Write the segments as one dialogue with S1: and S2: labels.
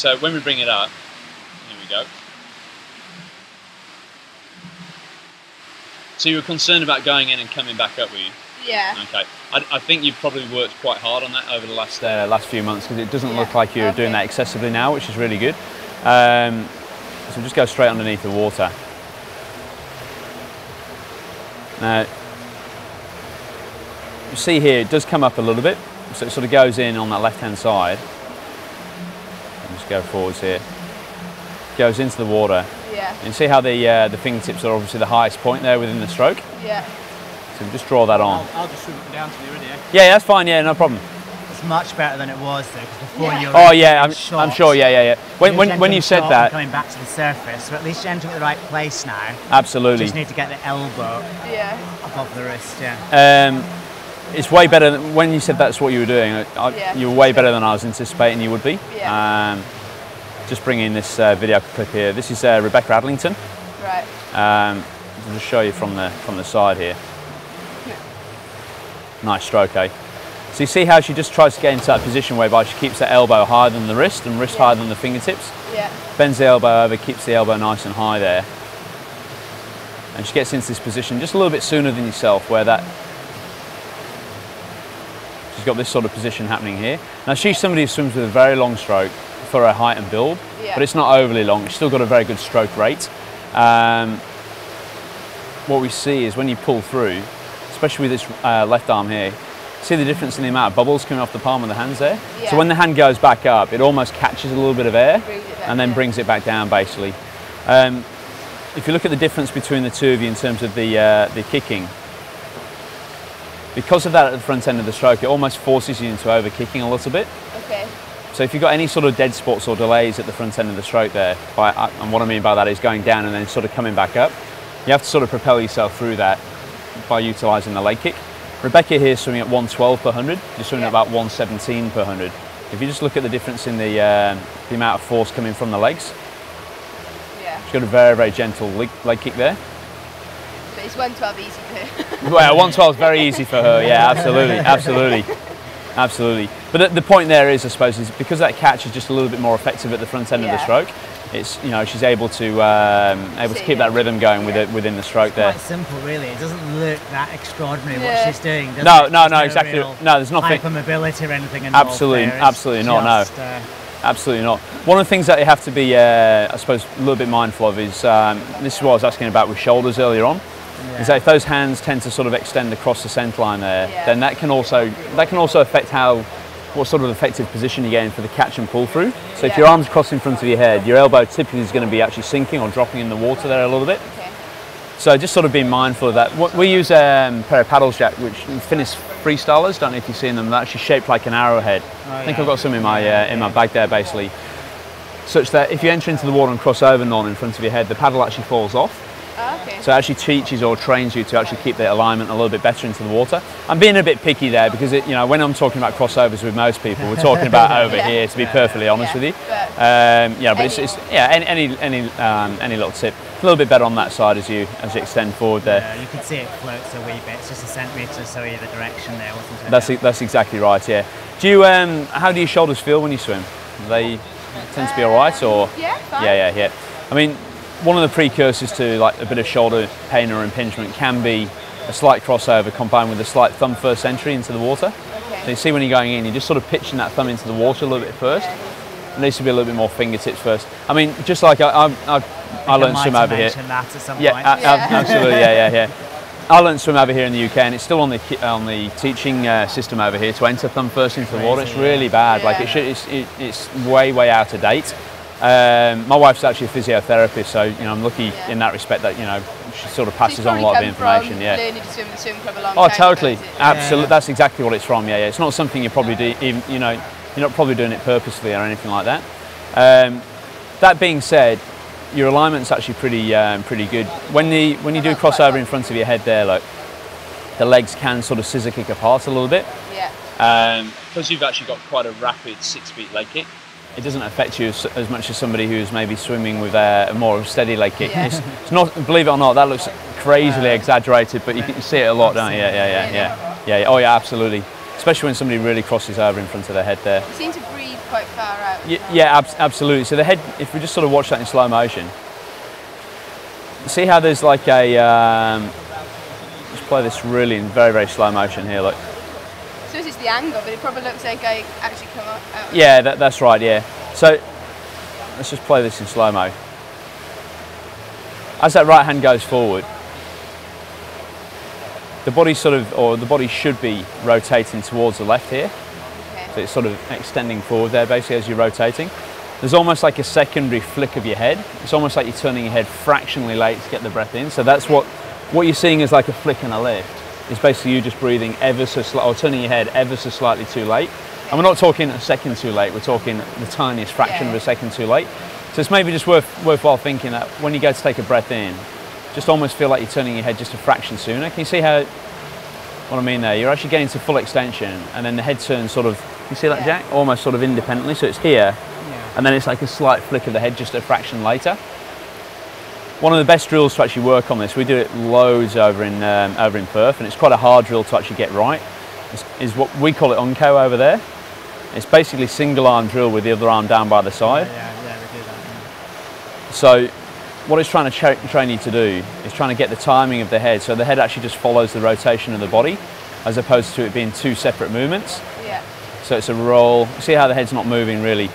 S1: So when we bring it up, here we go. So you were concerned about going in and coming back up, were you?
S2: Yeah.
S1: Okay. I, I think you've probably worked quite hard on that over the last uh, last few months because it doesn't look like you're doing that excessively now, which is really good. Um, so just go straight underneath the water. Now, you see here, it does come up a little bit, so it sort of goes in on that left-hand side. And just go forwards here. Goes into the water.
S2: Yeah.
S1: And see how the uh, the fingertips are obviously the highest point there within the stroke.
S2: Yeah.
S1: So just draw that on.
S3: I'll, I'll just swim it down to the already.
S1: Yeah, that's fine. Yeah, no problem.
S3: It's much better than it was though, because before
S2: Yeah.
S3: you were
S1: Oh yeah, I'm,
S3: short,
S1: I'm sure. Yeah, yeah, yeah. When
S3: you're
S1: when, when you said that,
S3: coming back to the surface, so at least you're entering the right place now.
S1: absolutely.
S3: You just need to get the elbow
S2: Yeah.
S3: above the wrist. Yeah.
S1: Um, it's way better than when you said that's what you were doing. I, I-
S2: Yeah.
S1: You were way better than I was anticipating you would be.
S2: Yeah.
S1: Um, just bring in this uh, video clip here. This is uh, Rebecca Adlington.
S2: Right.
S1: Um, I'll just show you from the from the side here. Nice stroke, eh? So you see how she just tries to get into that position whereby she keeps her elbow higher than the wrist and wrist
S2: Yeah.
S1: higher than the fingertips.
S2: Yeah.
S1: bends the elbow over, keeps the elbow nice and high there. And she gets into this position just a little bit sooner than yourself, where that she's got this sort of position happening here. Now she's somebody who swims with a very long stroke for her height and build,
S2: Yeah.
S1: but it's not overly long. She's still got a very good stroke rate. Um, what we see is when you pull through, especially with this uh, left arm here, see the difference in the amount of bubbles coming off the palm of the hands there?
S2: Yeah.
S1: So when the hand goes back up, it almost catches a little bit of air
S2: Brings it back,
S1: and then brings it back down basically. Um, if you look at the difference between the two of you in terms of the, uh, the kicking, because of that at the front end of the stroke, it almost forces you into over kicking a little bit.
S2: Okay.
S1: So if you've got any sort of dead spots or delays at the front end of the stroke there, by, uh, and what I mean by that is going down and then sort of coming back up, you have to sort of propel yourself through that by utilising the leg kick. Rebecca here is swimming at 112 per 100, you're swimming
S2: Yeah.
S1: at about 117 per 100. If you just look at the difference in the, um, the amount of force coming from the legs,
S2: Yeah.
S1: she's got a very, very gentle leg, leg kick there.
S2: But it's 112 easy for her.
S1: Well, 112 is very easy for her. Yeah, absolutely, absolutely, absolutely. But the, the point there is, I suppose, is because that catch is just a little bit more effective at the front end of the stroke. It's you know she's able to um, able to
S2: See
S1: keep that rhythm going with
S2: Yeah.
S1: it within the stroke there.
S3: Quite simple, really. It doesn't look that extraordinary
S2: Yeah.
S3: what she's doing. Does
S1: No,
S3: it?
S1: no,
S3: There's
S1: no, exactly.
S3: real
S1: No, there's nothing-
S3: Hypermobility or anything involved
S1: Absolutely-
S3: there.
S1: Absolutely not, no.
S3: uh,
S1: Absolutely not. One of the things that you have to be, uh, I suppose, a little bit mindful of is um, this is what I was asking about with shoulders earlier on. Is that if those hands tend to sort of extend across the centre line there,
S2: Yeah.
S1: then that can also that can also affect how what sort of effective position you get in for the catch and pull through. So if your arms cross in front of your head, your elbow typically is going to be actually sinking or dropping in the water there a little bit.
S2: Okay.
S1: So just sort of being mindful of that. What- We use um, a pair of paddles, Jack, which Finis Freestylers. Don't know if you've seen them. They're actually shaped like an arrowhead. I think. I've got some in my uh, in my bag there, basically, such that if you enter into the water and cross over Non in front of your head, the paddle actually falls off.
S2: Ah, okay.
S1: So it actually teaches or trains you to actually keep the alignment a little bit better into the water. I'm being a bit picky there because it, you know when I'm talking about crossovers with most people, we're talking about over
S2: Yeah.
S1: here. To be perfectly honest
S2: Yeah,
S1: with you,
S2: but
S1: um, yeah, but it's,
S2: any-
S1: it's yeah any any any, um, any little tip, a little bit better on that side as you as you extend forward there.
S3: yeah, you can see it floats a wee bit. It's just a centimetre or so either direction there, wasn't it?
S1: That's e- that's exactly right. Yeah. Do you um, how do your shoulders feel when you swim? Do they tend to be all right or?
S2: Yeah, fine.
S1: Yeah, yeah, yeah. I mean, one of the precursors to like a bit of shoulder pain or impingement can be a slight crossover combined with a slight thumb first entry into the water.
S2: Okay.
S1: So you see when you're going in, you're just sort of pitching that thumb into the water a little bit first. It needs to be a little bit more fingertips first. I mean, just like I, I, I, I
S3: I
S1: learned
S3: might
S1: swim
S3: have
S1: over here.
S3: mentioned that at some
S1: Yeah,
S3: point.
S1: a- a-
S2: Yeah.
S1: absolutely. Yeah, yeah, yeah. I learned swim over here in the UK, and it's still on the on the teaching uh, system over here to enter thumb first into the water. It's really bad. Like it should, it's, it, it's way way out of date. Um, my wife's actually a physiotherapist, so you know I'm lucky
S2: Yeah.
S1: in that respect that you know she sort of passes on a
S2: probably
S1: lot of information.
S2: From
S1: Yeah.
S2: Learning to swim in swim club a long
S1: Oh,
S2: time
S1: totally.
S2: ago, is it?
S1: Absolutely.
S3: Yeah.
S1: That's exactly what it's from. Yeah, yeah. It's not something you probably do. Even, you know, you're not probably doing it purposely or anything like that. Um, that being said, your alignment's actually pretty, um, pretty good. When the when you do
S2: That's quite
S1: crossover in front of your head, there, look, the legs can sort of scissor kick apart a little bit.
S2: Yeah.
S1: Um, because you've actually got quite a rapid six beat leg kick, it doesn't affect you as, as much as somebody who's maybe swimming with a, a more steady leg kick.
S2: Yeah.
S1: It's, it's not, believe it or not, that looks crazily exaggerated, but you can see it a lot, don't you? Yeah, yeah, yeah, yeah, yeah, yeah. Oh yeah, absolutely. Especially when somebody really crosses over in front of their head there.
S2: You seem to breathe quite far out.
S1: Y- yeah, ab- absolutely. So the head, if we just sort of watch that in slow motion, see how there's like a, um, just play this really in very, very slow motion here, look.
S2: So this is the angle, but it probably looks like I actually come out. out.
S1: Yeah, that, that's right, yeah. So let's just play this in slow mo. As that right hand goes forward, the body sort of, or the body should be rotating towards the left here.
S2: Okay.
S1: So it's sort of extending forward there basically as you're rotating. There's almost like a secondary flick of your head. It's almost like you're turning your head fractionally late to get the breath in. So that's what, what you're seeing is like a flick and a lift. It's basically you just breathing ever so slightly, or turning your head ever so slightly too late. And we're not talking a second too late, we're talking the tiniest fraction of a second too late. So it's maybe just worth, worthwhile thinking that when you go to take a breath in, just almost feel like you're turning your head just a fraction sooner. Can you see how, what I mean there? You're actually getting to full extension and then the head turns sort of, you see that
S2: Yeah.
S1: Jack? Almost sort of independently. So it's here
S3: Yeah.
S1: and then it's like a slight flick of the head just a fraction later. One of the best drills to actually work on this, we do it loads over in um, over in Perth, and it's quite a hard drill to actually get right. Is, is what we call it unco over there. It's basically single arm drill with the other arm down by the side.
S3: Yeah, yeah, we do that. yeah.
S1: So what it's trying to tra- train you to do is trying to get the timing of the head, so the head actually just follows the rotation of the body, as opposed to it being two separate movements.
S2: Yeah.
S1: So it's a roll. See how the head's not moving really?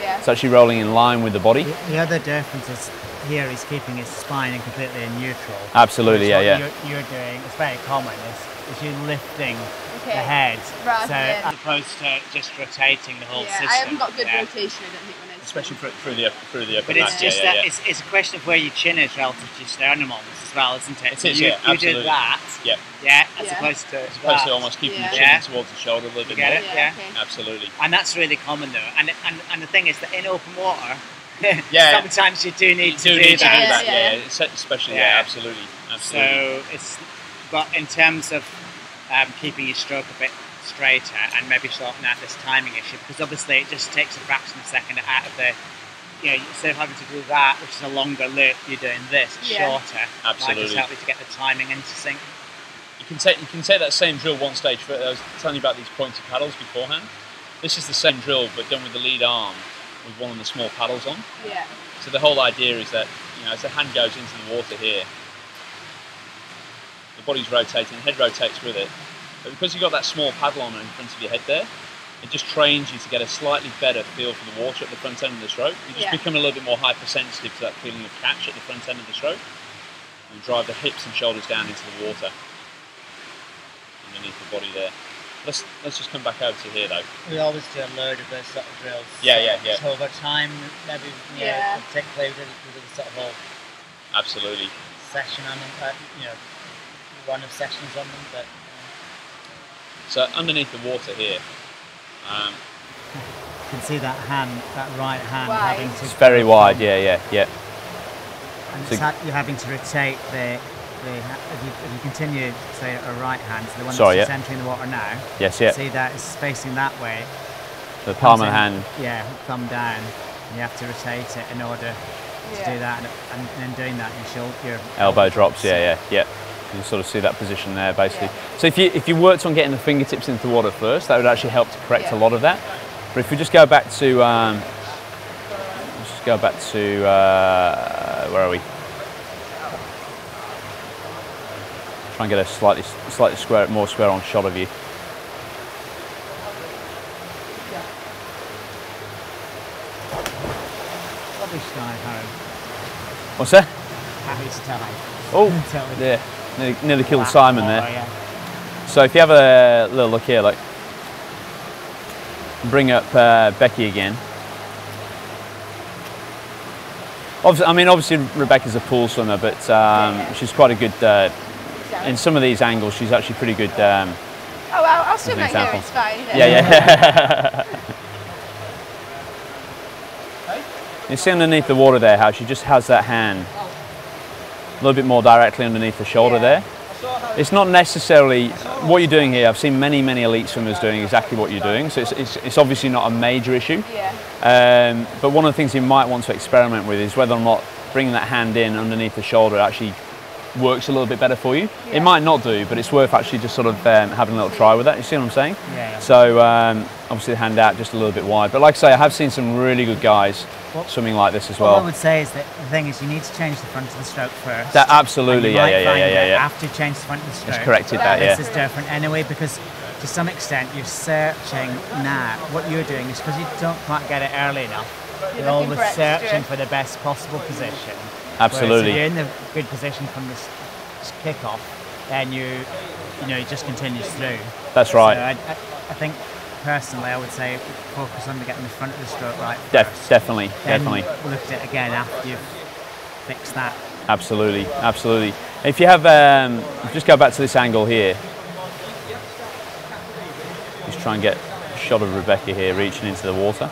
S2: Yeah.
S1: It's actually rolling in line with the body.
S3: The, the other difference is here he's keeping his spine completely in neutral.
S1: Absolutely, yeah,
S3: Whereas
S1: yeah.
S3: You're, you're doing, it's very common, is, is you lifting
S2: Okay.
S3: the head.
S2: Rather
S3: so,
S2: than-
S3: as opposed to just rotating the whole
S2: yeah.
S3: system.
S2: I haven't got good
S3: yeah.
S2: rotation. I don't think when I.
S1: Especially through, through the through the upper
S3: But it's
S1: back,
S3: just
S1: yeah, yeah,
S3: that
S1: yeah.
S3: It's, it's a question of where your chin is relative to your sternum almost as well, isn't it?
S1: It
S3: So
S1: is,
S3: you,
S1: yeah,
S3: you
S1: absolutely.
S3: did that,
S1: Yeah.
S3: yeah, as
S2: Yeah.
S3: opposed to
S1: As opposed to almost keeping
S2: Yeah.
S1: your chin
S3: Yeah.
S1: towards the shoulder a little bit
S3: Get
S1: more.
S3: it?
S2: Yeah.
S3: Yeah.
S2: Okay.
S1: Absolutely.
S3: And that's really common though. And, and and the thing is that in open water,
S1: Yeah.
S3: sometimes you do need
S1: You
S3: to
S1: do
S3: do,
S1: need to do
S3: that.
S1: that,
S2: Yeah,
S1: yeah,
S2: yeah.
S1: yeah. Especially, yeah,
S3: Yeah.
S1: absolutely. Absolutely.
S3: So it's, but in terms of um, keeping your stroke a bit straighter and maybe sorting out this timing issue, because obviously it just takes a fraction of a second out of the, you know, instead of having to do that, which is a longer loop, you're doing this, it's
S2: Yeah.
S3: shorter. Might
S1: Absolutely.
S3: just help you to get the timing into sync.
S1: You can take you can take that same drill one stage further. I was telling you about these pointed paddles beforehand. This is the same drill but done with the lead arm with one of the small paddles on.
S2: Yeah.
S1: So the whole idea is that you know as the hand goes into the water here, the body's rotating, the head rotates with it. But because you've got that small paddle on in front of your head there, it just trains you to get a slightly better feel for the water at the front end of the stroke. You just
S2: Yeah.
S1: become a little bit more hypersensitive to that feeling of catch at the front end of the stroke. And drive the hips and shoulders down into the water underneath the body there. Let's let's just come back over to here though.
S3: We always do a load of those sort of drills.
S1: Yeah, yeah, yeah.
S3: So over time, maybe you
S2: Yeah.
S3: know, particularly we did, we did a sort of whole
S1: Absolutely.
S3: session on them, uh, you know, run of sessions on them, but.
S1: So underneath the water here, um,
S3: You can see that hand, that right hand
S2: Wide.
S3: having to.
S1: it's very wide. Yeah, yeah, yeah.
S3: And
S1: So-
S3: it's ha- you're having to rotate the. The if, you, if you continue, say, a right hand, so the one
S1: Sorry,
S3: that's
S1: yeah.
S3: entering the water now,
S1: Yes, yeah.
S3: see that it's facing that way.
S1: The palm of the
S3: in-
S1: hand.
S3: Yeah, thumb down. And you have to rotate it in order to
S2: Yeah.
S3: do that, and, and then doing that, your shoulder, your
S1: elbow drops. Yeah, yeah, yeah. You sort of see that position there, basically.
S2: Yeah.
S1: So if you if you worked on getting the fingertips into the water first, that would actually help to correct a lot of that. But if we just go back to um, just go back to uh, where are we? Try and get a slightly slightly square, more square on shot of you.
S3: Lovely sky home.
S1: What's that?
S3: Happy sky.
S1: Oh, yeah, nearly, nearly killed
S3: flat
S1: Simon
S3: water,
S1: there.
S3: yeah.
S1: So if you have a little look here, like bring up uh, Becky again. Obviously, I mean, obviously Rebecca's a pool swimmer, but um,
S2: Yeah.
S1: she's quite a good. Uh. In some of these angles, she's actually pretty good. Um,
S2: Oh, well, I'll swim
S1: an
S2: out here. It's fine.
S1: yeah, yeah. you see underneath the water there how she just has that hand a little bit more directly underneath the shoulder
S2: Yeah.
S1: there. It's not necessarily what you're doing here. I've seen many, many elite swimmers doing exactly what you're doing, so it's, it's, it's obviously not a major issue.
S2: Yeah.
S1: Um, but one of the things you might want to experiment with is whether or not bringing that hand in underneath the shoulder actually works a little bit better for you.
S2: Yeah.
S1: It might not do, but it's worth actually just sort of um, having a little try with that. You see what I'm saying?
S3: Yeah, yeah.
S1: So um, obviously the hand out just a little bit wide. But like I say, I have seen some really good guys
S3: Well,
S1: swimming like this as well.
S3: What I would say is that the thing is you need to change the front of the stroke first.
S1: That absolutely,
S3: you
S1: yeah,
S3: might
S1: yeah, yeah, yeah, yeah, yeah.
S3: After you change the front of the stroke,
S1: Just corrected that, Yeah.
S3: this is different anyway because to some extent you're searching now. What you're doing is because you don't quite get it early enough.
S2: You're
S3: You're always
S2: for
S3: searching for the best possible position.
S1: Absolutely.
S3: Whereas if you're in the good position from this kick-off, then you, you know, it just continues through.
S1: That's right.
S3: So I, I, I think personally, I would say focus on getting the front of the stroke right.
S1: Def- definitely,
S3: Then
S1: definitely.
S3: look at it again after you've fixed that.
S1: Absolutely, absolutely. If you have, um, just go back to this angle here. Just try and get a shot of Rebecca here reaching into the water.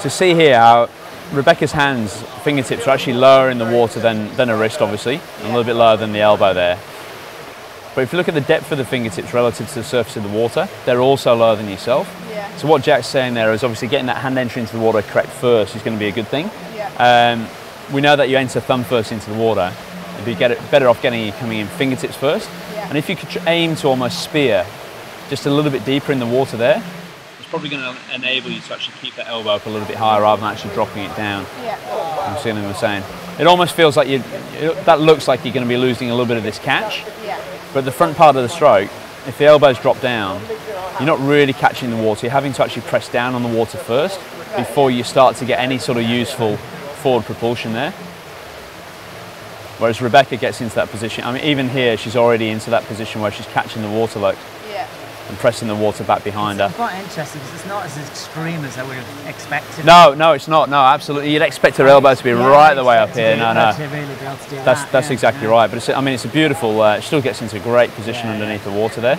S1: So see here how Rebecca's hands, fingertips are actually lower in the water than, than her wrist obviously, and a little bit lower than the elbow there. But if you look at the depth of the fingertips relative to the surface of the water, they're also lower than yourself.
S2: Yeah.
S1: So what Jack's saying there is obviously getting that hand entry into the water correct first is going to be a good thing.
S2: Yeah.
S1: Um, we know that you enter thumb first into the water. It'd be get it, better off getting you coming in fingertips first.
S2: Yeah.
S1: And if you could aim to almost spear just a little bit deeper in the water there, it's probably going to enable you to actually keep that elbow up a little bit higher rather than actually dropping it down.
S2: Yeah.
S1: I'm seeing them saying. It almost feels like you, that looks like you're going to be losing a little bit of this catch.
S2: Yeah.
S1: But the front part of the stroke, if the elbows drop down, you're not really catching the water. You're having to actually press down on the water first before you start to get any sort of useful forward propulsion there. Whereas Rebecca gets into that position. I mean, even here, she's already into that position where she's catching the water look
S2: Yeah.
S1: And pressing the water back behind her.
S3: Quite interesting because it's not as extreme as I would have expected.
S1: No, no, it's not. No, absolutely. You'd expect her elbow to be
S3: Yeah,
S1: right the way up here. No, no.
S3: really be able to do
S1: That's
S3: that,
S1: that's
S3: yeah,
S1: exactly
S3: yeah.
S1: right. But it's, I mean, it's a beautiful. Uh, it still gets into a great position underneath the water there.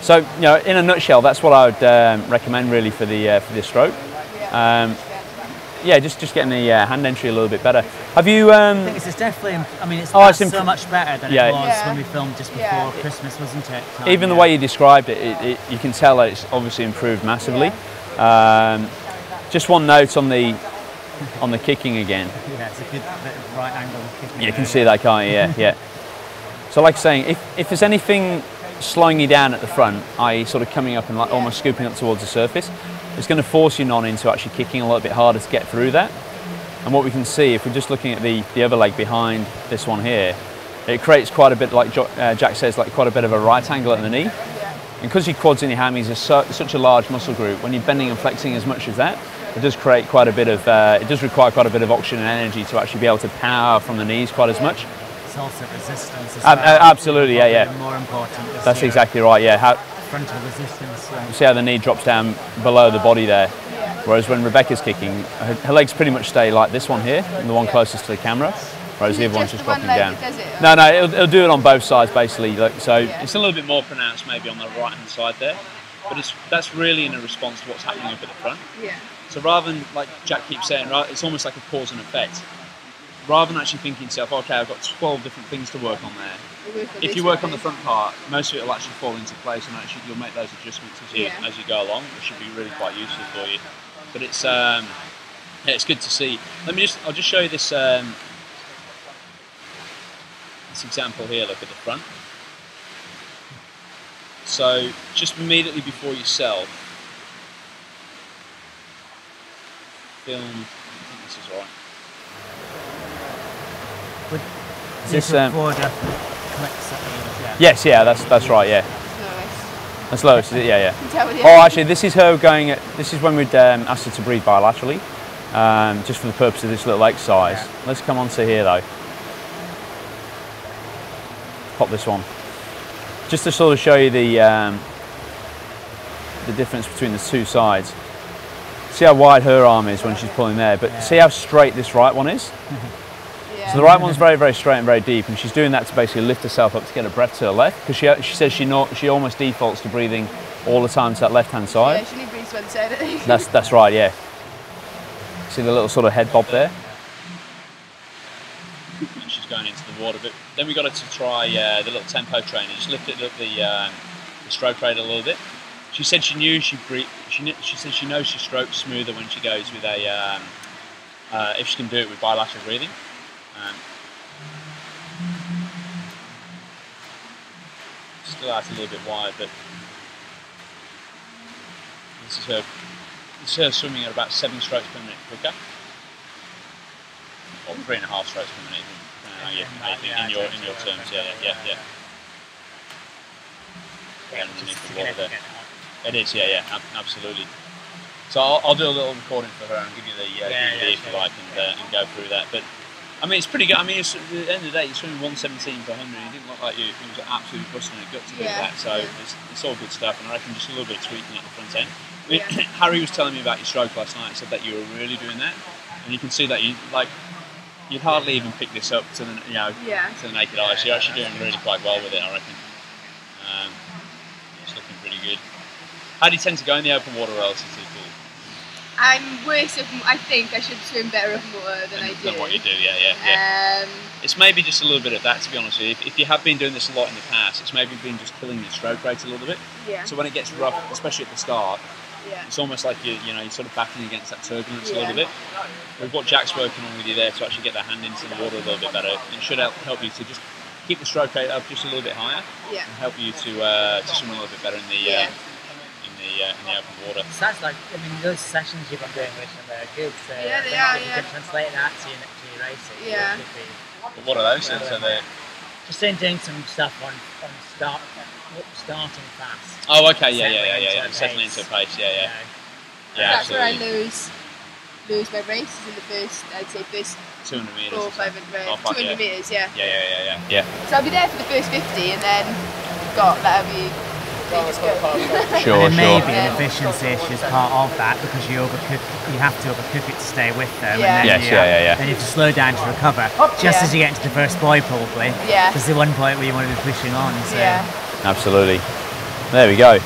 S1: So, you know, in a nutshell, that's what I would um, recommend really for the uh, for this stroke.
S2: Yeah.
S1: Um, yeah, just just getting the uh, hand entry a little bit better. Have you?
S3: I
S1: Um,
S3: think it's it's definitely. I mean, it's,
S1: Oh, it's
S3: that's so much better than
S1: Yeah.
S3: it was
S2: Yeah.
S3: when we filmed just before
S2: Yeah.
S3: Christmas, wasn't it? Time,
S1: even the
S3: yeah.
S1: way you described it, it, it, you can tell it's obviously improved massively. Um, just one note on the on the kicking again.
S3: Yeah, it's a good bit of right angle. kicking
S1: You can
S3: there,
S1: see that, can't you? Yeah, yeah. So, like saying, if, if there's anything slowing you down at the front, i.e., sort of coming up and like almost scooping up towards the surface, it's going to force your non into actually kicking a little bit harder to get through that. And what we can see, if we're just looking at the, the other leg behind this one here, it creates quite a bit, like Jo- uh, Jack says, like quite a bit of a right angle at the knee. And because your quads and your hammies are so, such a large muscle group, when you're bending and flexing as much as that, it does create quite a bit of, uh, it does require quite a bit of oxygen and energy to actually be able to power from the knees quite as much.
S3: It's also resistance. As well.
S1: uh, absolutely, yeah, yeah.
S3: More important.
S1: That's exactly right. Yeah, how,
S3: Frontal resistance. yeah.
S1: see how the knee drops down below the body there. Whereas when Rebecca's kicking, her, her legs pretty much stay like this one here, and the one closest to the camera. Whereas
S2: Is
S1: the other one's
S2: just
S1: just
S2: one
S1: dropping down.
S2: it,
S1: No, no, it'll, it'll do it on both sides basically. Like, so
S2: Yeah.
S1: it's a little bit more pronounced maybe on the right hand side there, but it's that's really in a response to what's happening up at the front.
S2: Yeah.
S1: So rather than like Jack keeps saying, right, it's almost like a cause and effect. Rather than actually thinking to yourself, okay, I've got 12 different things to work on there.
S2: We work on
S1: If you work on the front part, most of it will actually fall into place, and actually you'll make those adjustments as you
S2: Yeah.
S1: as you go along, which should be really quite useful for you. But it's um, yeah, it's good to see. Let me just I'll just show you this um, this example here. Look at the front. So just immediately before you sell, film. I think this is right.
S3: Is
S1: This,
S3: this
S1: um,
S3: border clicks at the yeah.
S1: Yes, yeah, that's that's right. Yeah,
S2: Nice.
S1: That's Lois. is it? Yeah, yeah.
S2: You can tell with the
S1: Oh, actually, this is her going. At, this is when we'd um, asked her to breathe bilaterally, um, just for the purpose of this little exercise.
S3: Yeah.
S1: Let's come on to here though. Pop this one, just to sort of show you the um, the difference between the two sides. See how wide her arm is when she's pulling there, but
S3: Yeah.
S1: see how straight this right one is.
S2: Yeah.
S1: So the right one's very, very straight and very deep, and she's doing that to basically lift herself up to get her breath to her left, because she, she says she, not, she almost defaults to breathing all the time to that left-hand side.
S2: Yeah, she only breathes one side,
S1: That's that's right, yeah. See the little sort of head bob there? And she's going into the water, but then we got her to try uh, the little tempo training. Just lifted up the, um, the stroke rate a little bit. She said she knew she breathe, she kn- she said she knows she strokes smoother when she goes with a um, uh, if she can do it with bilateral breathing. So still out a little bit wide, but this is her. This is her swimming at about seven strokes per minute quicker, or three and a half strokes per minute. depending on how you- how you think in your in your terms, yeah, yeah, yeah. yeah.
S3: Yeah,
S1: And
S3: just
S1: underneath the
S3: to
S1: water
S3: get
S1: there.
S3: it- get it on.
S1: It is, yeah, yeah, ab- absolutely. So I'll, I'll do a little recording for her and give you the uh,
S3: Yeah,
S1: DVD
S3: yeah,
S1: if you like and, uh, and go through that. But I mean, it's pretty good. I mean, it's, at the end of the day, you're swimming 117 per 100. You didn't look like you, you was absolutely busting it gut to do
S2: Yeah,
S1: that. So
S2: yeah.
S1: it's, it's all good stuff. And I reckon just a little bit of tweaking at the front end.
S2: Yeah.
S1: Harry was telling me about your stroke last night. He said that you were really doing that, and you can see that you like. You'd hardly even pick this up to the you know
S2: Yeah.
S1: to the naked eye. So you're actually doing really quite well with it, I reckon. Um, it's looking pretty good. How do you tend to go in the open water relative to?
S2: I'm worse open. I think I should swim better open water than I do.
S1: Than what you do, yeah, yeah, yeah.
S2: Um,
S1: It's maybe just a little bit of that, to be honest with you. If, if you have been doing this a lot in the past, it's maybe been just killing your stroke rate a little bit.
S2: yeah.
S1: So when it gets rough, especially at the start,
S2: Yeah.
S1: it's almost like you, you know, you're sort of backing against that turbulence a little bit. With what Jack's working on with you there to actually get that hand into the water a little bit better, it should help, help you to just keep the stroke rate up just a little bit higher
S2: Yeah.
S1: and help you to, uh, to swim a little bit better in the
S2: Yeah.
S1: uh, the uh, in the open water.
S3: Sounds like, I mean, those sessions you've been doing with them, they're good. So
S2: Yeah,
S3: I
S2: they are,
S3: If you
S2: yeah.
S3: can translate that to your, to your racing,
S2: Yeah.
S3: should be-
S1: what are those then? So they're
S3: Just in doing some stuff on, on start, starting fast.
S1: oh, okay, yeah, yeah, yeah, yeah, yeah.
S3: into a
S1: settling into a pace, yeah,
S3: you
S1: yeah,
S3: know.
S1: yeah,
S2: That's where I lose lose my races in the first. I'd say first
S1: 200 meters.
S2: four,
S1: or so.
S2: five hundred,
S1: Oh,
S2: 200
S1: yeah.
S2: meters. Yeah.
S1: Yeah, yeah, yeah, yeah. Yeah.
S2: So I'll be there for the first 50, and then got that'll be. They just go.
S1: Sure,
S3: and then maybe
S2: Yeah.
S3: an efficiency issue is part of that because you overcook, you have to overcook it to stay with them.
S2: Yeah.
S3: And then
S1: Yes,
S3: you
S1: yeah, yeah, yeah.
S3: Then you have to slow down to recover, oh, just
S2: Yeah.
S3: as you get into the first buoy, probably.
S2: Yeah.
S3: There's the one point where you want to be pushing on. So.
S2: Yeah.
S1: Absolutely. There we go.